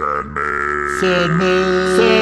Send me. Send me. Send